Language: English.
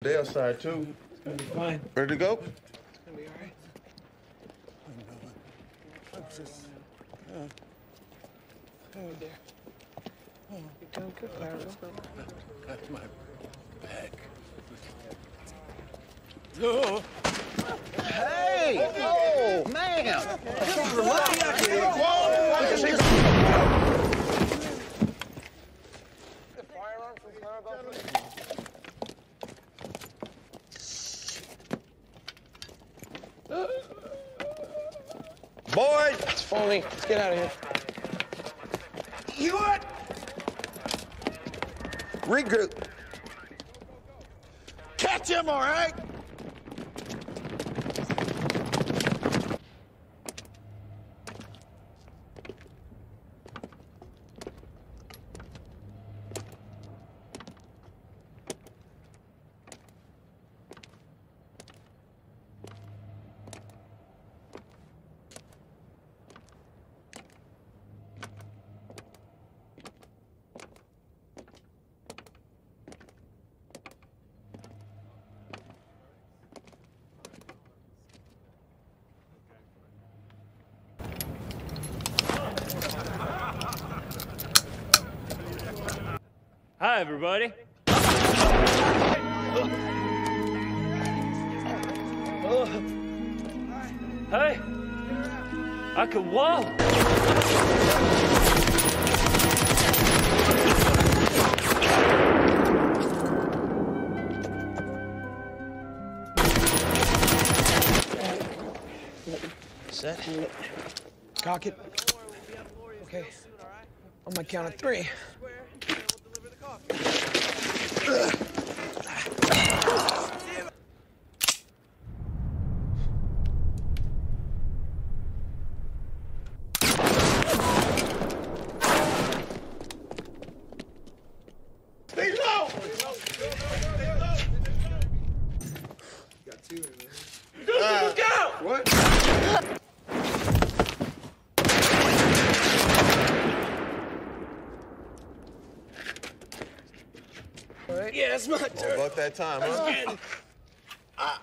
Their side too. It's gonna be fine. Ready to go? It's gonna be all right. I'm just. Uh, oh, dear. You're doing good, Clara. That's my back. Oh. Hey! Oh, man! Just relax. Boys! It's phony. Let's get out of here. You what? Regroup. Catch him, all right? Hi, everybody. Oh. Hey, I can walk. Set. Cock it. Okay. On my count of three. Stay low! Look out! What? All right. Yeah, it's my Oh, about that time, huh? Ah.